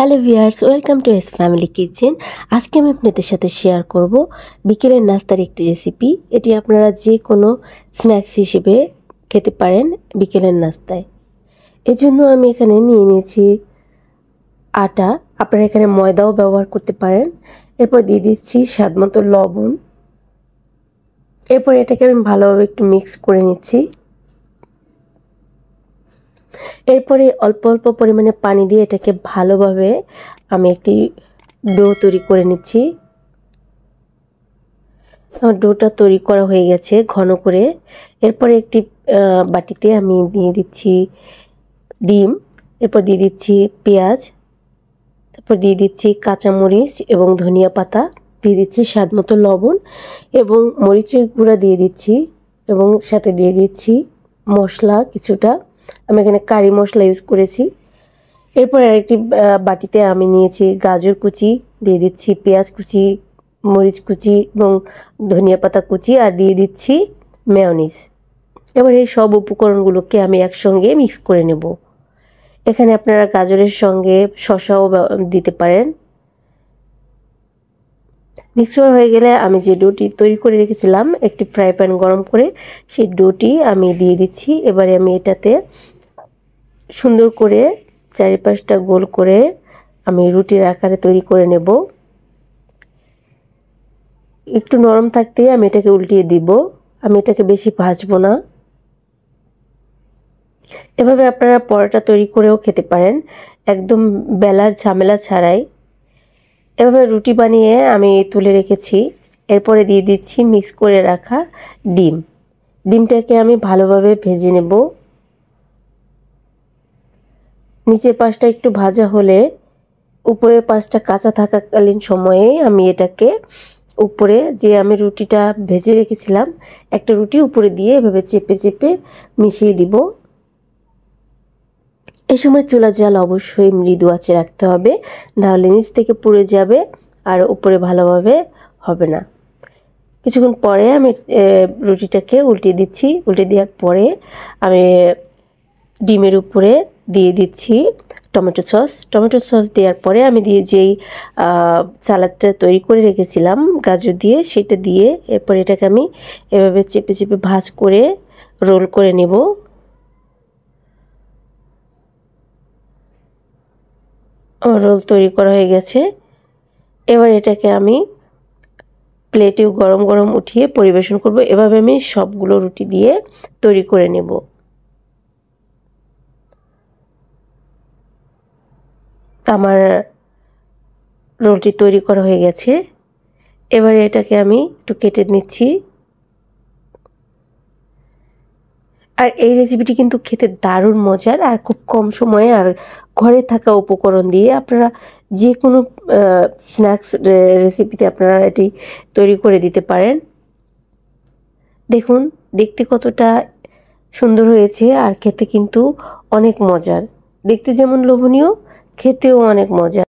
Hello viewers welcome to S Family Kitchen. আজকে আমি আপনাদের সাথে শেয়ার করব বিকেলের নাস্তার একটি রেসিপি এটি আপনারা যে কোনো স্ন্যাক্স হিসেবে খেতে পারেন বিকেলের নাস্তায়। এজন্য আমি এখানে নিয়ে নিয়েছি আটা। আপনারা এখানে ময়দাও ব্যবহার করতে পারেন। এরপর দিয়ে দিচ্ছি স্বাদ মতো লবণ। এরপর এটাকে আমি ভালোভাবে একটু মিক্স করে নিচ্ছি। এরপরে অল্প অল্প পরিমাণে পানি দিয়ে এটাকে ভালোভাবে আমি একটি ডো তৈরি করে নিচ্ছি। আমার ডোটা তৈরি করা হয়ে গেছে ঘন করে। এরপরে একটি বাটিতে আমি দিয়ে দিচ্ছি ডিম, এরপর দিয়ে দিচ্ছি পেঁয়াজ, তারপর দিয়ে দিচ্ছি কাঁচামরিচ এবং ধনিয়া পাতা, দিয়ে দিচ্ছি স্বাদ মতো লবণ এবং মরিচের গুঁড়া দিয়ে দিচ্ছি এবং সাথে দিয়ে দিচ্ছি মশলা কিছুটা। আমি এখানে কারি মশলা ইউজ করেছি। এরপর আরেকটি বাটিতে আমি নিয়েছি গাজর কুচি, দিয়ে দিচ্ছি পেঁয়াজ কুচি, মরিচ কুচি এবং ধনিয়া পাতা কুচি আর দিয়ে দিচ্ছি মেয়নিস এবার এই সব উপকরণগুলোকে আমি একসঙ্গে মিক্স করে নেব। এখানে আপনারা গাজরের সঙ্গে শশাও দিতে পারেন। মিক্সচার হয়ে গেলে আমি যে ডোটি তৈরি করে রেখেছিলাম, একটি ফ্রাই প্যান গরম করে, সেই ডোটি আমি দিয়ে দিচ্ছি। এবারে আমি এটাতে সুন্দর করে চারিপাশটা গোল করে আমি রুটির আকারে তৈরি করে নেব। একটু নরম থাকতেই আমি এটাকে উল্টিয়ে দিব। আমি এটাকে বেশি ভাজবো না। এভাবে আপনারা পরোটা তৈরি করেও খেতে পারেন। একদম বেলার ঝামেলা ছাড়াই। এভাবে রুটি বানিয়ে আমি তুলে রেখেছি। এরপরে দিয়ে দিচ্ছি মিক্স করে রাখা ডিম। ডিমটাকে আমি ভালোভাবে ভেজে নেব। নিচের পাশটা একটু ভাজা হলে উপরের পাশটা কাঁচা থাকাকালীন সময়ে আমি এটাকে উপরে যে আমি রুটিটা ভেজে রেখেছিলাম, একটা রুটি উপরে দিয়ে এভাবে চেপে চেপে মিশিয়ে দিব। এই সময় চুলা জাল অবশ্যই মৃদু আছে রাখতে হবে নাহলে নিচ থেকে পুড়ে যাবে আর উপরে ভালোভাবে হবে না। কিছুক্ষণ পরে আমি রুটিটাকে উল্টে দিচ্ছি। উল্টে দেওয়ার পরে আমি ডিমের উপরে দিয়ে দিচ্ছি টমেটো সস। টমেটো সস দেওয়ার পরে আমি দিয়ে যেই সালাদটা তৈরি করে রেখেছিলাম গাজর দিয়ে, সেটা দিয়ে এরপর এটাকে আমি এভাবে চেপে চেপে ভাজ করে রোল করে নেব। রোল তৈরি করা হয়ে গেছে। এবার এটাকে আমি প্লেটেও গরম গরম উঠিয়ে পরিবেশন করব। এভাবে আমি সবগুলো রুটি দিয়ে তৈরি করে নেব। আমার রোলটি তৈরি করা হয়ে গেছে। এবারে এটাকে আমি একটু কেটে নিচ্ছি। আর এই রেসিপিটি কিন্তু খেতে দারুণ মজার আর খুব কম সময়ে আর ঘরে থাকা উপকরণ দিয়ে আপনারা যে কোনো স্ন্যাক্স রেসিপিতে আপনারা এটি তৈরি করে দিতে পারেন। দেখুন, দেখতে কতটা সুন্দর হয়েছে আর খেতে কিন্তু অনেক মজার। দেখতে যেমন লোভনীয় খেতেও অনেক মজা।